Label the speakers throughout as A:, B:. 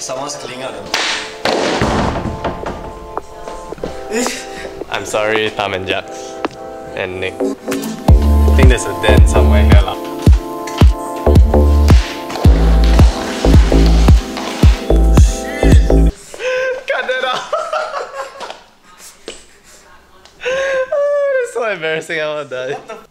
A: Someone's cleaning the
B: I'm sorry, Tom and Jack And Nick. I think there's a dent somewhere here lah. Cut that out! Oh, it's so embarrassing, I wanna die.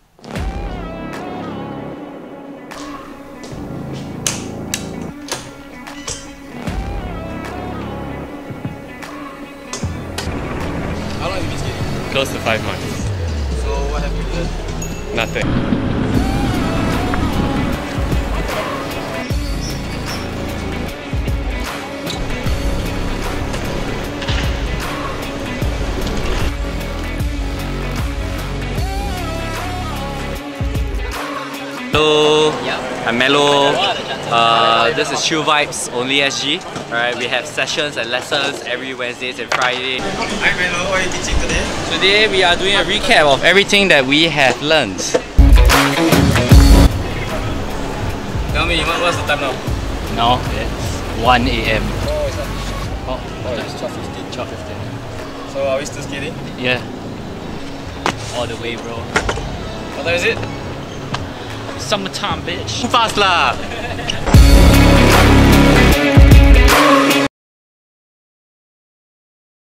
B: Close to five months.
A: So what have you learned?
B: Nothing.
C: Hello, I'm Melo. Uh, this is Chill Vibes, only SG. Alright, we have sessions and lessons every Wednesdays and Friday.
A: Hi Melo, what are you teaching today?
C: Today we are doing a recap of everything that we have learned.
A: Tell me, what, what's the time now?
C: Now it's 1 a.m.
A: Oh, it's not.
C: Oh,
A: Oh, it's 12.15.
C: 12.15.
A: So are we still skating?
C: Yeah. All the way, bro.
A: What time is it?
C: Summertime, bitch. Fast lah!